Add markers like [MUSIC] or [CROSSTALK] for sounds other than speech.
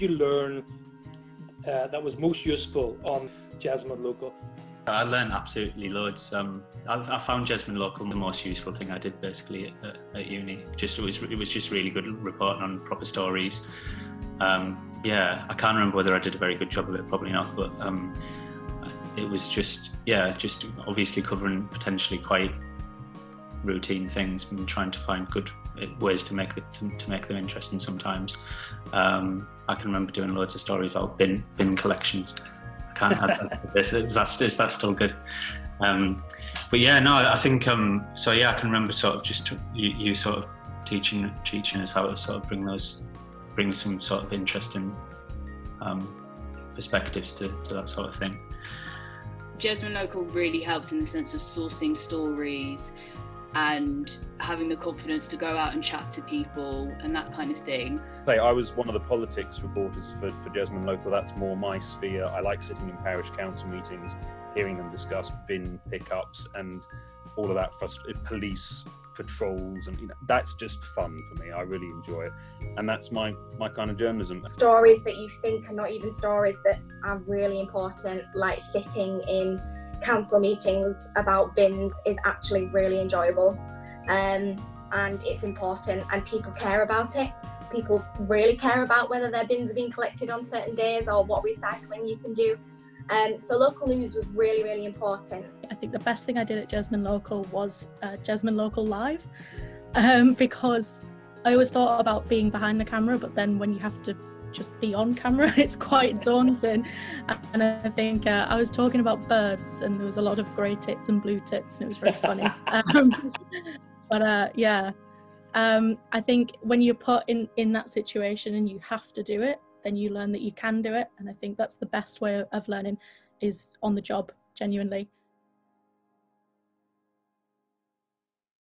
you learn uh, that was most useful on Jesmond Local? I learned absolutely loads. Um, I, I, found Jesmond Local the most useful thing I did basically at, at, uni. Just it was it was just really good reporting on proper stories. Um, yeah, I can't remember whether I did a very good job of it. Probably not, but um, it was just yeah, just obviously covering potentially quite routine things and trying to find good ways to make the, to, to make them interesting. Sometimes um, I can remember doing loads of stories about bin bin collections I can't add this. Is that, is that still good? Um, but yeah, no, I think um, so. Yeah, I can remember sort of just you, you, sort of teaching teaching us how to sort of bring those bring some sort of interesting um, perspectives to, to that sort of thing. Jesmond Local really helps in the sense of sourcing stories and having the confidence to go out and chat to people and that kind of thing. Say, I was one of the politics reporters for, for Jesmond Local. That's more my sphere. I like sitting in parish council meetings, hearing them discuss bin pickups and all of that eh, police patrols and you know that's just fun for me i really enjoy it and that's my my kind of journalism stories that you think are not even stories that are really important like sitting in council meetings about bins is actually really enjoyable um, and it's important and people care about it. People really care about whether their bins are being collected on certain days or what recycling you can do. Um, so local news was really, really important. I think the best thing I did at Jesmond Local was uh, Jesmond Local Live um, because I always thought about being behind the camera, but then when you have to just be on camera. [LAUGHS] It's quite daunting. And I think uh, I was talking about birds, and there was a lot of grey tits and blue tits, and it was very funny. [LAUGHS] um, [LAUGHS] but uh, yeah, um, I think when you're put in in that situation and you have to do it, then you learn that you can do it. And I think that's the best way of learning is on the job, genuinely.